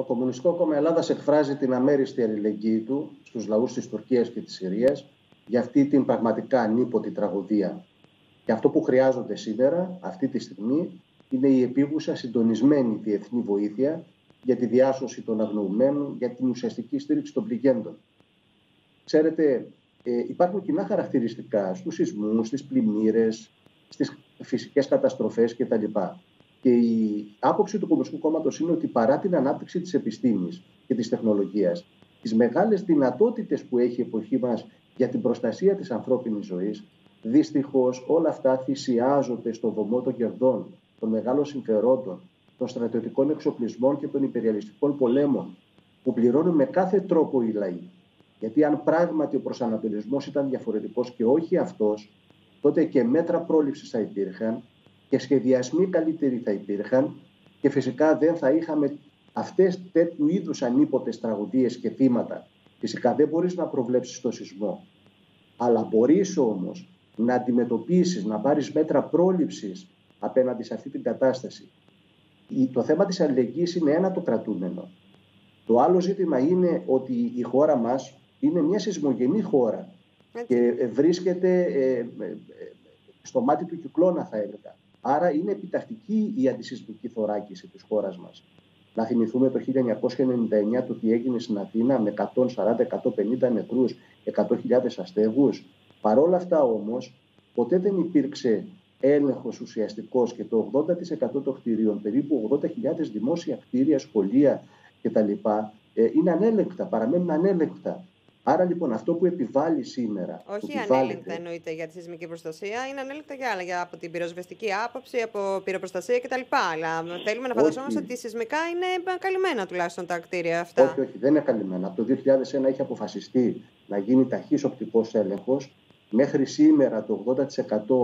Το Κομμουνιστικό Κόμμα Ελλάδας εκφράζει την αμέριστη αλληλεγγύη του στους λαούς της Τουρκίας και της Συρίας για αυτή την πραγματικά ανίποτη τραγωδία. Και αυτό που χρειάζονται σήμερα, αυτή τη στιγμή, είναι η επίγουσα συντονισμένη διεθνή βοήθεια για τη διάσωση των αγνοουμένων, για την ουσιαστική στήριξη των πληγέντων. Ξέρετε, ε, υπάρχουν κοινά χαρακτηριστικά στους σεισμούς, στις πλημμύρες, στις φυσικές καταστροφές κτλ. Και η άποψη του Κομμουνιστικού Κόμματος είναι ότι παρά την ανάπτυξη της επιστήμης και της τεχνολογίας, τις μεγάλες δυνατότητες που έχει η εποχή μας για την προστασία της ανθρώπινης ζωής, δυστυχώς όλα αυτά θυσιάζονται στο βωμό των κερδών, των μεγάλων συμφερόντων, των στρατιωτικών εξοπλισμών και των υπεριαλιστικών πολέμων, που πληρώνουν με κάθε τρόπο οι λαοί. Γιατί αν πράγματι ο προσανατολισμός ήταν διαφορετικός και όχι αυτός, τότε και μέτρα πρόληψης θα υπήρχαν και σχεδιασμοί καλύτεροι θα υπήρχαν και φυσικά δεν θα είχαμε αυτές τέτοιου είδους ανίποτες τραγωδίες και θύματα. Φυσικά δεν μπορείς να προβλέψεις το σεισμό, αλλά μπορείς όμως να αντιμετωπίσεις, να πάρεις μέτρα πρόληψης απέναντι σε αυτή την κατάσταση. Το θέμα της αλληλεγγύης είναι ένα το κρατούμενο. Το άλλο ζήτημα είναι ότι η χώρα μας είναι μια σεισμογενή χώρα και βρίσκεται ε, ε, στο μάτι του κυκλώνα θα έλεγα. Άρα είναι επιτακτική η αντισυσμική θωράκιση της χώρας μας. Να θυμηθούμε το 1999 το τι έγινε στην Αθήνα με 140-150 νεκρούς, 100.000 αστέγους. Παρόλα αυτά όμως ποτέ δεν υπήρξε έλεγχος ουσιαστικός και το 80% των κτηρίων, περίπου 80.000 δημόσια κτίρια, σχολεία κτλ. Ε, είναι ανέλεγκτα, παραμένουν ανέλεγκτα. Άρα λοιπόν αυτό που επιβάλλει σήμερα. Όχι ανέλεγκτα εννοείται για τη σεισμική προστασία, είναι ανέλεγκτα για άλλα. Για, από την πυροσβεστική άποψη, από πυροπροστασία κτλ. Αλλά θέλουμε να φανταζόμαστε ότι σεισμικά είναι καλυμμένα τουλάχιστον τα κτίρια αυτά. Όχι, όχι, δεν είναι καλυμμένα. Από το 2001 έχει αποφασιστεί να γίνει ταχύς οπτικός έλεγχος. Μέχρι σήμερα το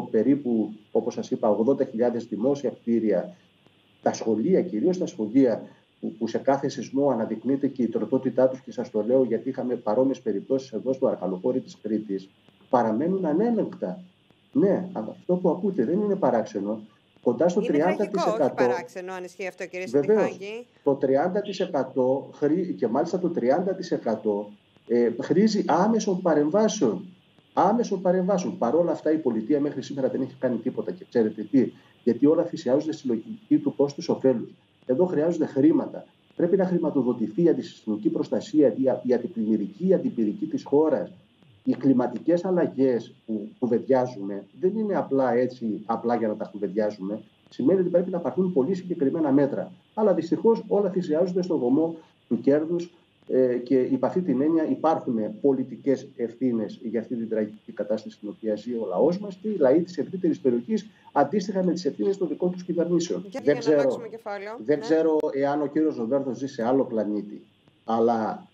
80% περίπου, όπως σας είπα, 80.000 δημόσια κτίρια, τα σχολεία, κυρίως τα σχολεία, που σε κάθε σεισμό αναδεικνύεται και η τροτότητά τους, και σας το λέω γιατί είχαμε παρόμοιες περιπτώσεις εδώ στο Αρκαλοχώρι της Κρήτης, παραμένουν ανέλεγκτα. Ναι, αυτό που ακούτε δεν είναι παράξενο. Κοντά στο είναι 30%. Είναι παράξενο αν ισχύει αυτό, κύριε Βεβαίως, Το 30% και μάλιστα το 30% ε, χρήζει άμεσων παρεμβάσεων. Άμεσων παρεμβάσεων. Παρ' όλα αυτά η πολιτεία μέχρι σήμερα δεν έχει κάνει τίποτα. Και ξέρετε τι, γιατί όλα θυσιάζονται στη λογική του κόστου ωφέλου. Εδώ χρειάζονται χρήματα. Πρέπει να χρηματοδοτηθεί η αντισυστημική προστασία, η αντιπλημμυρική, η αντιπυρική της χώρας. Οι κλιματικές αλλαγές που κουβεντιάζουμε δεν είναι απλά έτσι, απλά για να τα κουβεντιάζουμε. Σημαίνει ότι πρέπει να πάρθουν πολύ συγκεκριμένα μέτρα. Αλλά δυστυχώς όλα θυσιάζονται στο βωμό του κέρδους ε, και υπ' αυτή την έννοια υπάρχουν πολιτικές ευθύνες για αυτή την τραγική κατάσταση στην οποία ζει ο λαός μας και οι λαοί της ευρύτερης περιοχής αντίστοιχα με τις ευθύνες των δικών τους κυβερνήσεων. Για δεν, ξέρω, δεν ναι. ξέρω εάν ο κύριος Ζωβέρδο ζει σε άλλο πλανήτη. Αλλά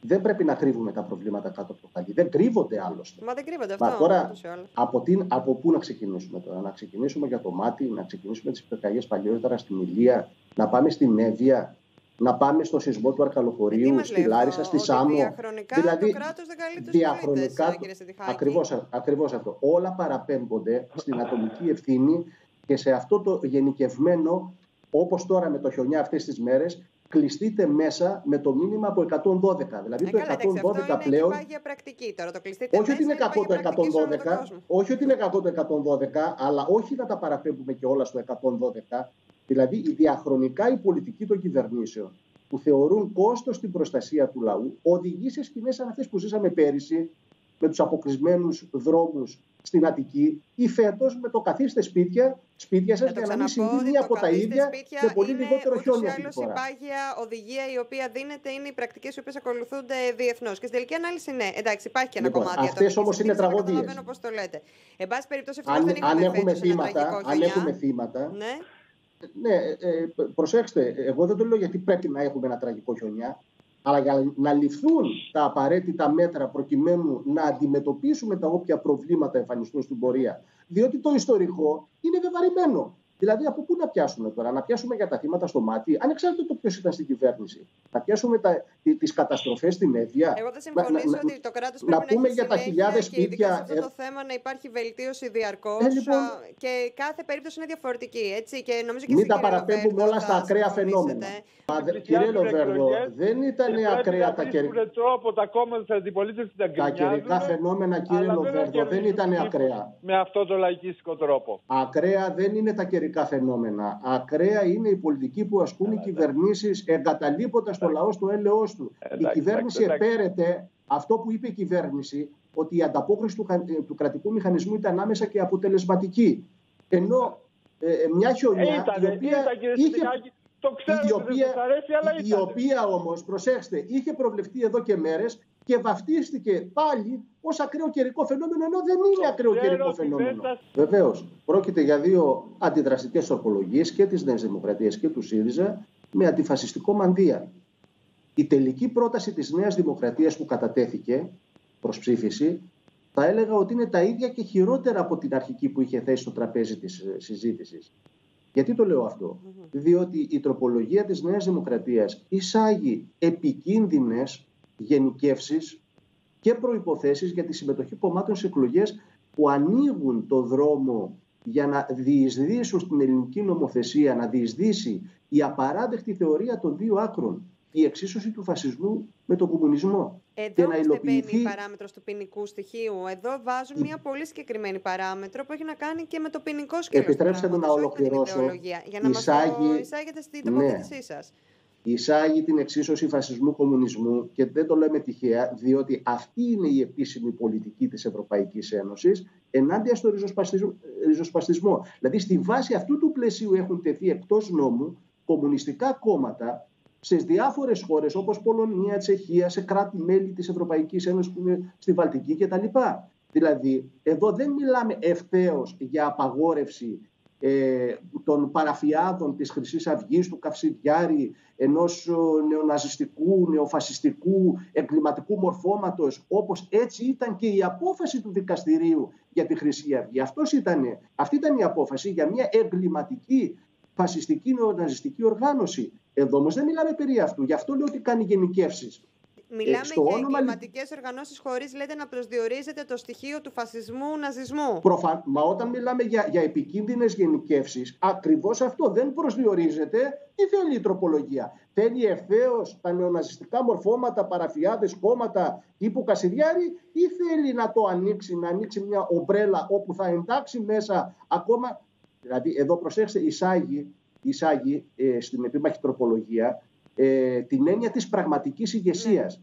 δεν πρέπει να κρύβουμε τα προβλήματα κάτω από το χαλί. Δεν κρύβονται άλλωστε. Μα δεν κρύβονται αυτό. Μα τώρα, από, την, από πού να ξεκινήσουμε τώρα; Να ξεκινήσουμε για το μάτι, να ξεκινήσουμε τις πυρκαγιές παλιότερα στην Ηλία, να πάμε στην Εύβοια, να πάμε στο σεισμό του Αρκαλοχωρίου, ε, στη Λάρισα, στη Σάμο. Διαχρονικά δηλαδή, το κράτος δεν καλεί διαχρονικά, ακριβώς, ακριβώς αυτό. Όλα παραπέμπονται στην ατομική ευθύνη και σε αυτό το γενικευμένο, όπως τώρα με το χιονιά αυτές τις μέρες, κλειστείτε μέσα με το μήνυμα από 112. Δηλαδή ε, το 112 πλέον. Είναι πρακτική τώρα, το κλειστείτε όχι ότι είναι κακό το 112, όχι ότι είναι κακό το 112, αλλά όχι να τα παραπέμπουμε και όλα στο 112, Δηλαδή η διαχρονικά η πολιτική των κυβερνήσεων που θεωρούν κόστος στην προστασία του λαού οδηγεί σε σκηνές σαν αυτές που ζήσαμε πέρυσι με τους αποκλεισμένους δρόμους στην Αττική ή φέτος με το καθίστε σπίτια, σπίτια σας για να μην συμβεί μία από τα ίδια με πολύ λιγότερο χιόνι αυτή τη φορά. Η πάγια οδηγία η οποία δίνεται είναι οι πρακτικές οι οποίες ακολουθούνται διεθνώς. Και στην τελική ανάλυση, ναι, εντάξει, υπάρχει και ένα λοιπόν, κομμάτι. Αυτές όμως είναι τραγωδίες. Καταλαβαίνω πώς το λέτε. Εν πάση περιπτώσει, αν, δεν αν έχουμε θύματα, αν έχουμε θύματα, ναι. Ναι, ε, ε, προσέξτε, εγώ δεν το λέω γιατί πρέπει να έχουμε ένα τραγικό χιονιά, αλλά για να ληφθούν τα απαραίτητα μέτρα προκειμένου να αντιμετωπίσουμε τα όποια προβλήματα εμφανιστούν στην πορεία. Διότι το ιστορικό είναι βεβαρημένο. Δηλαδή, από πού να πιάσουμε τώρα, να πιάσουμε για τα θύματα στο μάτι, ανεξάρτητα το ποιος ήταν στην κυβέρνηση. να πιάσουμε τι τις καταστροφές στην Αίδια. Εγώ θα συμφωνήσω να, ότι το κράτος πρέπει να, να πούμε για τα χιλιάδες σπίτια. Και σε αυτό το θέμα να υπάρχει βελτίωση διαρκώς ε, λοιπόν, και κάθε περίπτωση είναι διαφορετική. Έτσι, και νομίζω και μην τα παραπέμπουμε όλα στα ακραία φαινόμενα. Κύριε Λοβέρδο, δεν ήταν ακραία τα καιρικά. Τα καιρικά φαινόμενα, κύριε Λοβέρδο, δεν ήταν ακραία. Με αυτό το λαϊκίστικο τρόπο. Ακραία δεν είναι τα καιρικά φαινόμενα. Ακραία είναι η πολιτική που ασκούν οι κυβερνήσεις εγκαταλείποντας το λαό στο έλεό του. Η κυβέρνηση επέρεται αυτό που είπε η κυβέρνηση, ότι η ανταπόκριση του, του κρατικού μηχανισμού ήταν άμεσα και αποτελεσματική. Ενώ ε, μια χιονιά η οποία είχε, το ξέρω, η οποία, αρέσει, αλλά η οποία όμως, προσέξτε, είχε προβλεφτεί εδώ και μέρες και βαφτίστηκε πάλι ως ακραίο καιρικό φαινόμενο, ενώ δεν είναι ακραίο καιρικό φαινόμενο. Βεβαίως, πρόκειται για δύο αντιδραστικές ορκολογίε και της Νέας Δημοκρατίας και του ΣΥΡΙΖΑ με αντιφασιστικό μανδύα. Η τελική πρόταση της Νέας Δημοκρατίας που κατατέθηκε προς ψήφιση θα έλεγα ότι είναι τα ίδια και χειρότερα από την αρχική που είχε θέσει στο τραπέζι της ε, συζήτησης. Γιατί το λέω αυτό; Διότι η τροπολογία της Νέας Δημοκρατίας εισάγει επικίνδυνες γενικεύσεις και προϋποθέσεις για τη συμμετοχή κομμάτων σε εκλογές που ανοίγουν το δρόμο για να διεισδύσουν στην ελληνική νομοθεσία, να διεισδύσει η απαράδεκτη θεωρία των δύο άκρων, η εξίσωση του φασισμού με τον κομμουνισμό. Εδώ και να υλοποιηθεί... η παράμετρος του ποινικού στοιχείου. Εδώ βάζουν μια πολύ συγκεκριμένη παράμετρο που έχει να κάνει και με το ποινικό σκέλος. Επιτρέψτε μου να ολοκληρώσω. Για να εισάγει... μας το εισάγετε στην τοποθέτησή ναι. σας εισάγει την εξίσωση φασισμού-κομμουνισμού και δεν το λέμε τυχαία, διότι αυτή είναι η επίσημη πολιτική της Ευρωπαϊκής Ένωσης ενάντια στο ριζοσπαστισμό. Δηλαδή στη βάση αυτού του πλαισίου έχουν τεθεί εκτός νόμου κομμουνιστικά κόμματα σε διάφορες χώρες όπως Πολωνία, Τσεχία, σε κράτη-μέλη της Ευρωπαϊκής Ένωσης που είναι στη Βαλτική κτλ. Δηλαδή, εδώ δεν μιλάμε ευθέως για απαγόρευση ε, των παραφιάδων της χρυσής Αυγής, του Καυσιδιάρη, ενός ε, νεοναζιστικού, νεοφασιστικού, εγκληματικού μορφώματος, όπως έτσι ήταν και η απόφαση του δικαστηρίου για τη Χρυσή Αυγή. Αυτός ήτανε, αυτή ήταν η απόφαση για μια εγκληματική, φασιστική, νεοναζιστική οργάνωση. Εδώ όμως δεν μιλάμε περί αυτού. Γι' αυτό λέω ότι κάνει γενικεύσεις. Μιλάμε ε, για όνομα... εγκληματικές οργανώσεις χωρίς λέτε να προσδιορίζετε το στοιχείο του φασισμού, ναζισμού. Προφα... Μα όταν μιλάμε για, για επικίνδυνες γενικεύσεις, ακριβώς αυτό δεν προσδιορίζεται. Τι θέλει η τροπολογία. Θέλει ευθέως τα νεοναζιστικά μορφώματα, παραφιάδες, κόμματα τύπου Κασιδιάρη, ή θέλει να το ανοίξει, να ανοίξει μια ομπρέλα όπου θα εντάξει μέσα ακόμα. Δηλαδή, εδώ προσέξτε, εισάγει, εισάγει ε, στην επίμαχη τροπολογία ε, την έννοια της πραγματικής ηγεσίας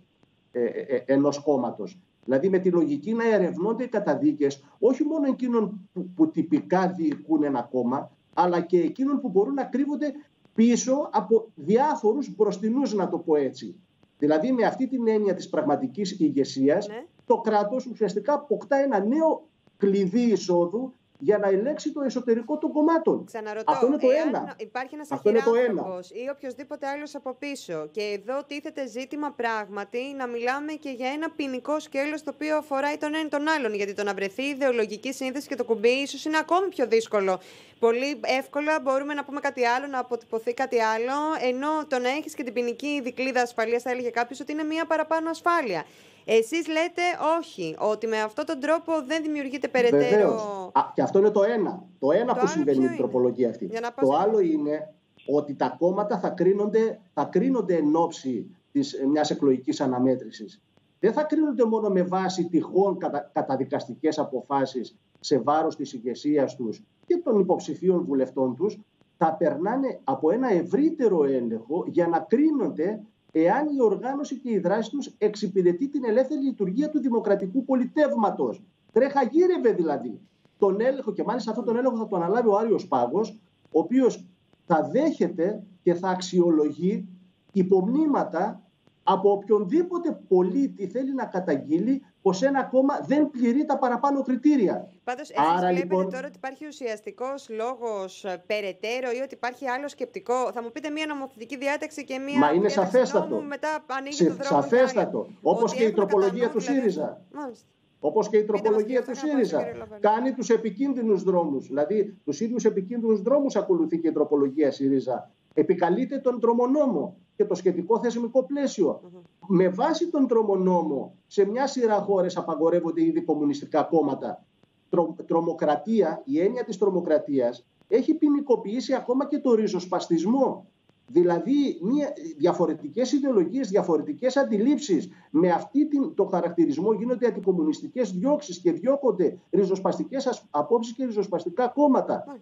ναι. ε, ε, ε, ενός κόμματος. Δηλαδή με τη λογική να ερευνώνται οι καταδίκες όχι μόνο εκείνων που, που τυπικά διοικούν ένα κόμμα, αλλά και εκείνων που μπορούν να κρύβονται πίσω από διάφορους μπροστινούς, να το πω έτσι. Δηλαδή με αυτή την έννοια της πραγματικής ηγεσίας, ναι. το κράτος ουσιαστικά αποκτά ένα νέο κλειδί εισόδου για να ελέγξει το εσωτερικό των κομμάτων. Ξαναρωτώ, Αυτό είναι το ένα. Υπάρχει ένας αχυράνθρωπο ή οποιοδήποτε άλλος από πίσω. Και εδώ τίθεται ζήτημα πράγματι να μιλάμε και για ένα ποινικό σκέλος το οποίο αφορά τον ένα ή τον άλλον. Γιατί το να βρεθεί η ιδεολογική σύνθεση και το κουμπί ίσως είναι ακόμη πιο δύσκολο. Πολύ εύκολα μπορούμε να πούμε κάτι άλλο, να αποτυπωθεί κάτι άλλο. Ενώ το να έχεις και την ποινική δικλίδα ασφαλείας, θα έλεγε κάποιος ότι είναι μία παραπάνω ασφάλεια. Εσείς λέτε όχι, ότι με αυτόν τον τρόπο δεν δημιουργείται περαιτέρω... Α, και αυτό είναι το ένα. Το ένα που συμβαίνει με την τροπολογία αυτή. Το άλλο είναι ότι τα κόμματα θα κρίνονται, θα κρίνονται εν ώψη της, μιας εκλογικής αναμέτρησης. Δεν θα κρίνονται μόνο με βάση τυχόν κατα, καταδικαστικές αποφάσεις σε βάρος της ηγεσίας τους και των υποψηφίων βουλευτών τους, θα περνάνε από ένα ευρύτερο έλεγχο για να κρίνονται εάν η οργάνωση και η δράση τους εξυπηρετεί την ελεύθερη λειτουργία του δημοκρατικού πολιτεύματος. Τρέχα γύρευε δηλαδή. Τον έλεγχο και μάλιστα αυτόν τον έλεγχο θα τον αναλάβει ο Άριος Πάγος, ο οποίος θα δέχεται και θα αξιολογεί υπομνήματα από οποιονδήποτε πολίτη θέλει να καταγγείλει πως ένα κόμμα δεν πληρεί τα παραπάνω κριτήρια. Πάντως, εσείς βλέπετε λοιπόν... τώρα ότι υπάρχει ουσιαστικός λόγος ε, περαιτέρω ή ότι υπάρχει άλλο σκεπτικό. Θα μου πείτε μία νομοθετική διάταξη και μία. Μα είναι σαφέστατο. μετά ανοίγει το δρόμο σαφέστατο. Όπως και η τροπολογία του ΣΥΡΙΖΑ. Όπως και η τροπολογία του ΣΥΡΙΖΑ. Κάνει τους επικίνδυνους δρόμους. Δηλαδή, τους ίδιους επικίνδυνους δρόμους ακολουθεί και η τροπολογία ΣΥΡΙΖΑ επικαλείται τον τρομονόμο και το σχετικό θεσμικό Με βάση τον τρομονόμο, σε μια σειρά χώρες απαγορεύονται ήδη κομμουνιστικά κόμματα. τρομοκρατία, η έννοια της τρομοκρατίας έχει ποινικοποιήσει ακόμα και το ριζοσπαστισμό. Δηλαδή μια, διαφορετικές ιδεολογίες, διαφορετικές αντιλήψεις με αυτή την, το χαρακτηρισμό γίνονται αντικομουνιστικές διώξεις και διώκονται ριζοσπαστικές απόψεις και ριζοσπαστικά κόμματα.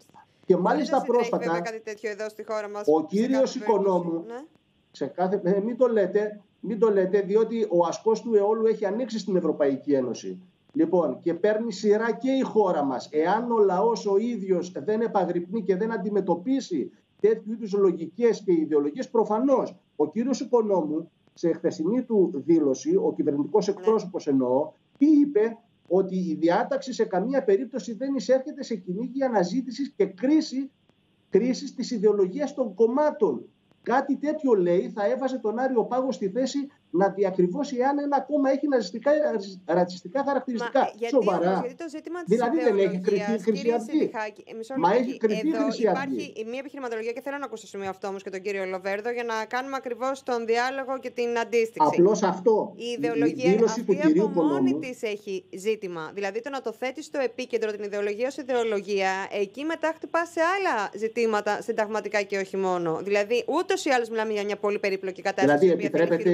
Και μάλιστα πρόσφατα κάτι τέτοιο εδώ στη χώρα μας, ο κύριος Οικονόμου, ναι. σε κάθε, ε, μην, το λέτε, μην το λέτε διότι ο ασκός του αιώλου έχει ανοίξει στην Ευρωπαϊκή Ένωση. Λοιπόν, και παίρνει σειρά και η χώρα μας. Εάν ο λαός ο ίδιος δεν επαγρυπνεί και δεν αντιμετωπίσει τέτοιου είδους λογικές και ιδεολογίες, προφανώς ο κύριος Οικονόμου σε χθεσινή του δήλωση, ο κυβερνητικός ναι. εκπρόσωπος εννοώ, τι είπε, ότι η διάταξη σε καμία περίπτωση δεν εισέρχεται σε κυνήγη αναζήτησης και κρίση κρίσης της ιδεολογίας των κομμάτων. Κάτι τέτοιο λέει θα έβαζε τον Άριο Πάγο στη θέση να διακριβώσει εάν ένα κόμμα έχει ναζιστικά, ρατσιστικά χαρακτηριστικά. Μα, γιατί, Σοβαρά. γιατί το ζήτημα της δηλαδή δεν έχει κρυφτεί χρυσή αυγή. Μα έχει κρυφτεί χρυσή Υπάρχει μια επιχειρηματολογία και θέλω να ακούσω το σημείο αυτό όμως και τον κύριο Λοβέρδο για να κάνουμε ακριβώς τον διάλογο και την αντίστοιξη. Απλώς αυτό. Η ιδεολογία η αυτή κυρίου από μόνη της έχει ζήτημα. Δηλαδή το να το θέτει στο επίκεντρο την ιδεολογία ως ιδεολογία, εκεί μετά χτυπά σε άλλα ζητήματα συνταγματικά και όχι μόνο. Δηλαδή ούτως ή άλλως μιλάμε για μια πολύ περίπλοκη κατάσταση. Δηλαδή επιτρέπεται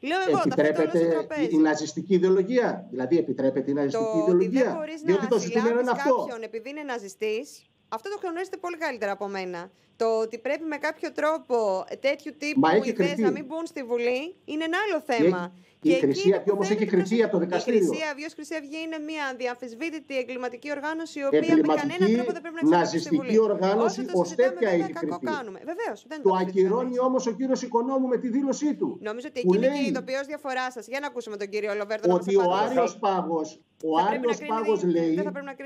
Λέω εγώ, επιτρέπεται η ναζιστική ιδεολογία. Δηλαδή, επιτρέπεται η ναζιστική το ιδεολογία. Ότι δεν μπορείς να το ζητούμενο είναι αυτό. Κάποιον επειδή είναι ναζιστής, αυτό το γνωρίζετε πολύ καλύτερα από μένα. Το ότι πρέπει με κάποιο τρόπο τέτοιου τύπου ιδέες να μην μπουν στη Βουλή είναι ένα άλλο θέμα. Η Χρυσή Αυγή όμως έχει κρυφτεί από το δικαστήριο. Η Χρυσή Αυγή ω Χρυσή Αυγή είναι μια διαμφισβήτητη εγκληματική οργάνωση, η οποία με κανέναν τρόπο δεν πρέπει να εξαρτηθεί. Ναζιστική οργάνωση ως τέτοια έχει κρυφτεί. Βεβαίως. Το ακυρώνει όμως ο κύριος Οικονόμου με τη δήλωσή του. Νομίζω ότι εκεί είναι και η ειδοποιώς διαφορά σας. Για να ακούσουμε τον κύριο Λοβέρδο. Ότι ο Άριος Πάγος ο Άριος Πάγος λέει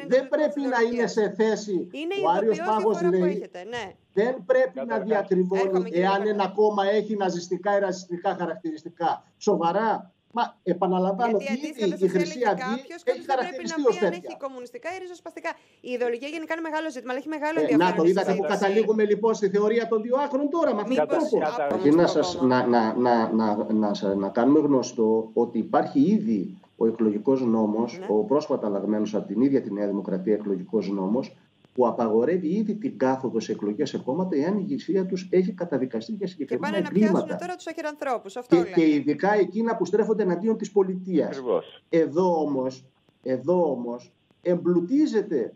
δεν πρέπει να είναι σε θέση. Ο Άριος Πάγος λέει ναι. Δεν πρέπει να διακριβώνει εάν ένα κόμμα έχει ναζιστικά ή ραζιστικά χαρακτηριστικά. Σοβαρά. Μα επαναλαμβάνω, Γιατί η, η Χρυσή Αυγή έχει χαρακτηριστεί ως τέτοια. έχει κομμουνιστικά ή ριζοσπαστικά. Η ιδεολογία γενικά είναι μεγάλο ζήτημα, αλλά έχει μεγάλο ενδιαφέρον. να το είδατε που καταλήγουμε λοιπόν στη θεωρία των δύο άκρων τώρα, με αυτόν τον τρόπο. Να, να, να, να, να, να κάνουμε γνωστό ότι υπάρχει ήδη ο εκλογικός νόμος, ναι. ο πρόσφατα αλλαγμένος από την ίδια τη Νέα Δημοκρατία εκλογικός νόμος, που απαγορεύει ήδη την κάθοδο σε εκλογές σε κόμματα εάν η ηγεσία τους έχει καταδικαστεί για συγκεκριμένα εγκλήματα. Και πάνε να πιάσουν τώρα τους αχυρανθρώπου. Αυτό και, και ειδικά εκείνα που στρέφονται εναντίον της πολιτείας. Εδώ όμως εδώ όμως εμπλουτίζεται,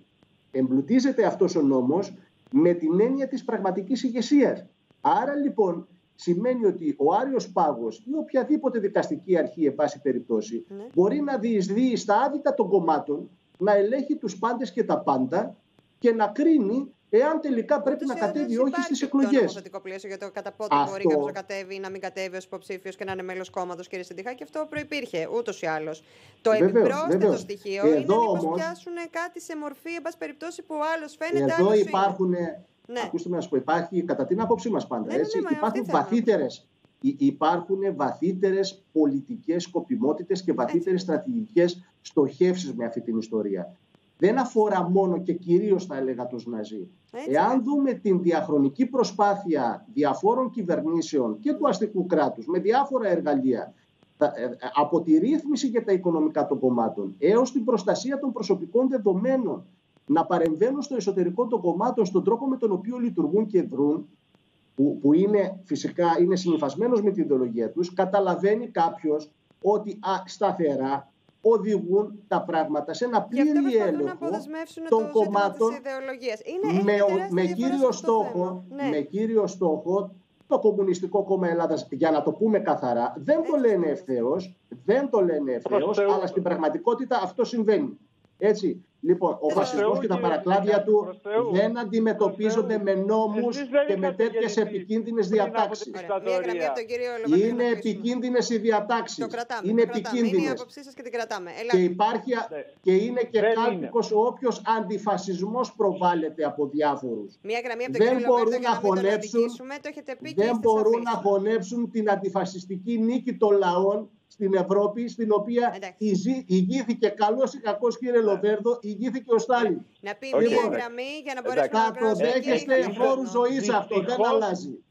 εμπλουτίζεται αυτός ο νόμος με την έννοια της πραγματικής ηγεσίας. Άρα λοιπόν σημαίνει ότι ο Άριος Πάγος ή οποιαδήποτε δικαστική αρχή, εν πάση περιπτώσει, ναι. μπορεί να διεισδύει στα άδικα των κομμάτων, να ελέγχει τους πάντες και τα πάντα και να κρίνει εάν τελικά πρέπει να κατέβει ή όχι στις εκλογές. Είναι νομοθετικό πλαίσιο για το κατά πότε αυτό... μπορεί κάποιος να κατέβει ή να μην κατέβει ως υποψήφιος και να είναι μέλος κόμματος, κύριε και αυτό προπήρχε ούτως ή άλλως. Το επιπρόσθετο στοιχείο Εδώ είναι μήπως όμως... πιάσουν κάτι σε μορφή, εν πάση περιπτώσει, που άλλος φαίνεται. Εδώ υπάρχουν ναι. Ακούστε να σου πω, υπάρχει κατά την άποψή μας πάντα. Ναι, ναι έτσι, ναι, υπάρχουν βαθύτερες υπάρχουν βαθύτερες πολιτικές σκοπιμότητες και βαθύτερες στρατηγικές στοχεύσεις με αυτή την ιστορία. Δεν αφορά μόνο και κυρίως θα έλεγα τους Ναζί. Εάν δούμε την διαχρονική προσπάθεια διαφόρων κυβερνήσεων και του αστικού κράτους με διάφορα εργαλεία ε, από τη ρύθμιση για τα οικονομικά των κομμάτων έως την προστασία των προσωπικών δεδομένων να παρεμβαίνουν στο εσωτερικό των κομμάτων στον τρόπο με τον οποίο λειτουργούν και δρούν, που, που είναι φυσικά είναι συνυφασμένος με την ιδεολογία τους, καταλαβαίνει κάποιος ότι α, σταθερά οδηγούν τα πράγματα σε ένα πλήρη έλεγχο των κομμάτων με, με, κύριο στόχο, ναι. με κύριο στόχο το Κομμουνιστικό Κόμμα Ελλάδας, για να το πούμε καθαρά, δεν το λένε ευθέως, δεν το λένε ευθέως, αλλά στην πραγματικότητα αυτό συμβαίνει. Έτσι. Λοιπόν, ο φασισμό και τα παρακλάδια του δεν αντιμετωπίζονται με νόμους και με τέτοιες επικίνδυνες διατάξεις. Είναι επικίνδυνες οι διατάξεις. Είναι επικίνδυνες. Και υπάρχει ναι. και είναι και κάλπικο όποιος αντιφασισμός προβάλλεται από διάφορους. Δεν μπορούν να χωνέψουν. Δεν μπορούν να χωνέψουν την αντιφασιστική νίκη των λαών στην Ευρώπη, στην οποία ηγήθηκε καλός ή κακός κύριε Λοβέρδο, ηγήθηκε ο Στάλιν. Να πει μία γραμμή για να μπορέσουμε να το δέχεστε φόρου ζωής αυτό, δεν αλλάζει.